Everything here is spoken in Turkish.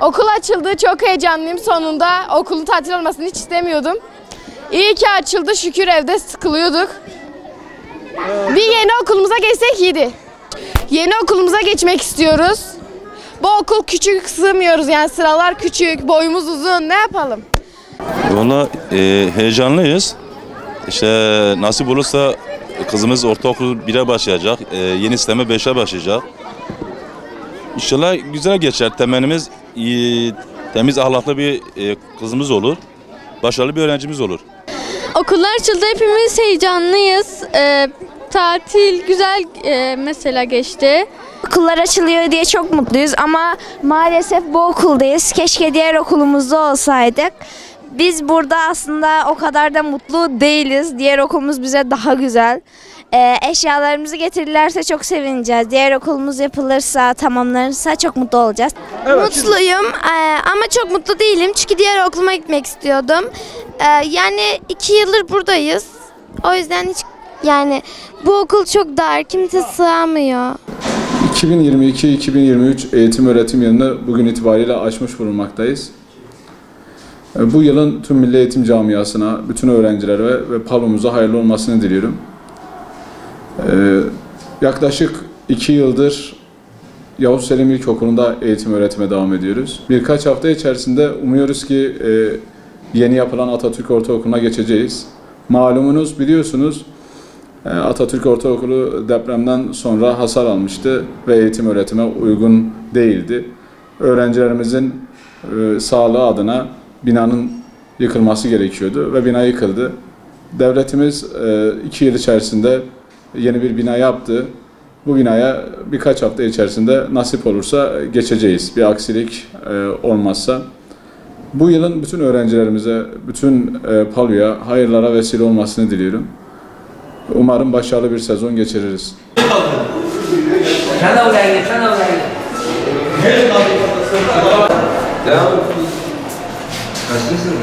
Okul açıldı. Çok heyecanlıyım sonunda. Okulun tatil olmasını hiç istemiyordum. İyi ki açıldı. Şükür evde sıkılıyorduk. Bir yeni okulumuza geçsek iyiydi. Yeni okulumuza geçmek istiyoruz. Bu okul küçük sığmıyoruz yani sıralar küçük, boyumuz uzun. Ne yapalım? Valla e, heyecanlıyız. İşte nasip olursa kızımız ortaokul 1'e başlayacak. E, yeni sisteme 5'e başlayacak. İnşallah güzel geçer. Temennimiz iyi, temiz ahlaklı bir e, kızımız olur. Başarılı bir öğrencimiz olur. Okullar açıldı hepimiz heyecanlıyız. Ee, tatil güzel e, mesela geçti. Okullar açılıyor diye çok mutluyuz ama maalesef bu okuldayız. Keşke diğer okulumuzda olsaydık. Biz burada aslında o kadar da mutlu değiliz. Diğer okulumuz bize daha güzel. Ee, eşyalarımızı getirirlerse çok sevineceğiz. Diğer okulumuz yapılırsa, tamamlanırsa çok mutlu olacağız. Mutluyum eee, ama çok mutlu değilim çünkü diğer okuluma gitmek istiyordum. Eee, yani iki yıldır buradayız. O yüzden hiç yani bu okul çok dar, kimse sığamıyor. 2022-2023 eğitim öğretim yılını bugün itibariyle açmış bulunmaktayız. E, Bu yılın tüm Milli Eğitim Camiası'na, bütün öğrencilere ve, ve palomuza hayırlı olmasını diliyorum. E, Yaklaşık iki yıldır Yavuz Selim İlkokulu'nda eğitim öğretime devam ediyoruz. Birkaç hafta içerisinde umuyoruz ki e, yeni yapılan Atatürk Ortaokulu'na geçeceğiz. Malumunuz biliyorsunuz e, Atatürk Ortaokulu depremden sonra hasar almıştı ve eğitim öğretime uygun değildi. Öğrencilerimizin e, sağlığı adına binanın yıkılması gerekiyordu ve bina yıkıldı. Devletimiz e, iki yıl içerisinde yeni bir bina yaptı. Bu binaya birkaç hafta içerisinde nasip olursa geçeceğiz. Bir aksilik e, olmazsa. Bu yılın bütün öğrencilerimize, bütün e, Palu'ya hayırlara vesile olmasını diliyorum. Umarım başarılı bir sezon geçiririz. Sen oraya git, sen de oraya git. Devam. Kaçıncı sınıf